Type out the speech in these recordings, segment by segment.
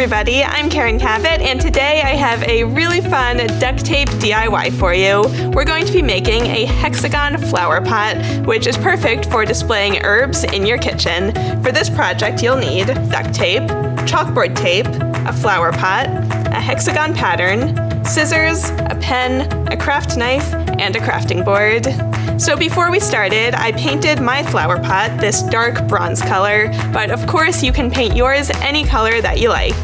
everybody, I'm Karen Kavett, and today I have a really fun duct tape DIY for you. We're going to be making a hexagon flower pot, which is perfect for displaying herbs in your kitchen. For this project, you'll need duct tape, chalkboard tape, a flower pot, a hexagon pattern, scissors, a pen, a craft knife, and a crafting board. So before we started, I painted my flower pot this dark bronze color, but of course you can paint yours any color that you like.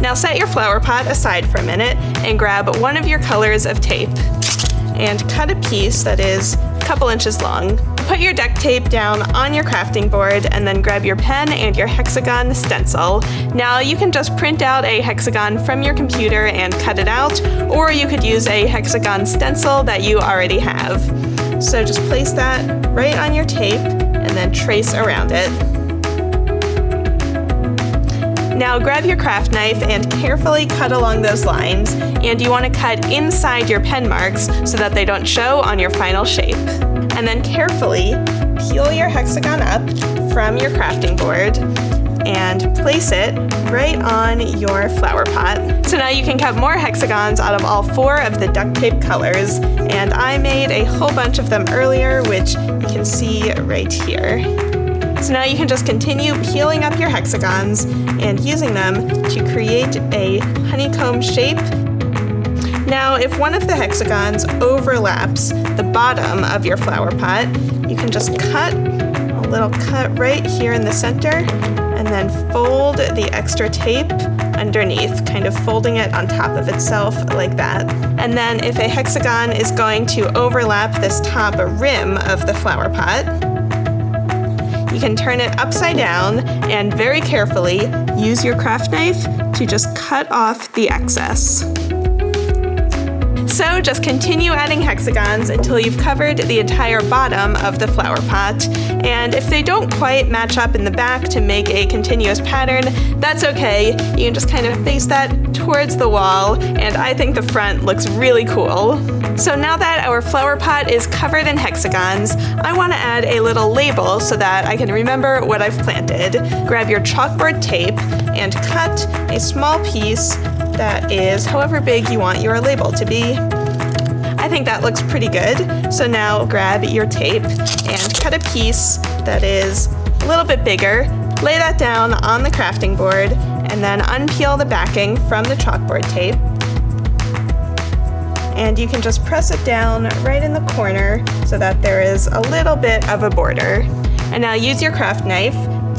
Now set your flower pot aside for a minute and grab one of your colors of tape and cut a piece that is a couple inches long. Put your duct tape down on your crafting board and then grab your pen and your hexagon stencil. Now you can just print out a hexagon from your computer and cut it out, or you could use a hexagon stencil that you already have. So just place that right on your tape and then trace around it. Now grab your craft knife and carefully cut along those lines, and you want to cut inside your pen marks so that they don't show on your final shape. And then carefully peel your hexagon up from your crafting board and place it right on your flower pot. So now you can cut more hexagons out of all four of the duct tape colors, and I made a whole bunch of them earlier, which you can see right here. So now you can just continue peeling up your hexagons and using them to create a honeycomb shape. Now, if one of the hexagons overlaps the bottom of your flower pot, you can just cut little cut right here in the center and then fold the extra tape underneath, kind of folding it on top of itself like that. And then if a hexagon is going to overlap this top rim of the flower pot, you can turn it upside down and very carefully use your craft knife to just cut off the excess. Just continue adding hexagons until you've covered the entire bottom of the flower pot. And if they don't quite match up in the back to make a continuous pattern, that's okay. You can just kind of face that towards the wall, and I think the front looks really cool. So now that our flower pot is covered in hexagons, I want to add a little label so that I can remember what I've planted. Grab your chalkboard tape and cut a small piece that is however big you want your label to be. I think that looks pretty good. So now grab your tape and cut a piece that is a little bit bigger, lay that down on the crafting board, and then unpeel the backing from the chalkboard tape. And you can just press it down right in the corner so that there is a little bit of a border. And now use your craft knife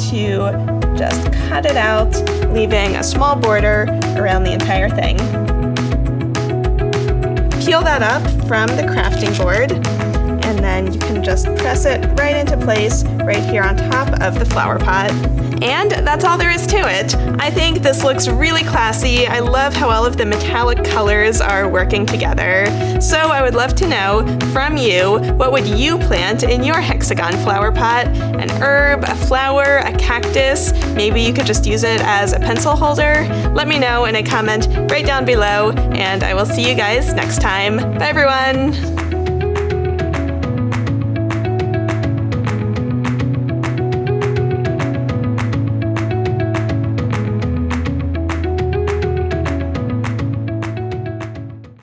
to just cut it out, leaving a small border around the entire thing. Peel that up from the crafting board, and then you can just press it right into place right here on top of the flower pot. And that's all there is to it. I think this looks really classy. I love how all of the metallic colors are working together. So I would love to know from you, what would you plant in your hexagon flower pot? An herb, a flower, Maybe you could just use it as a pencil holder? Let me know in a comment right down below, and I will see you guys next time. Bye everyone!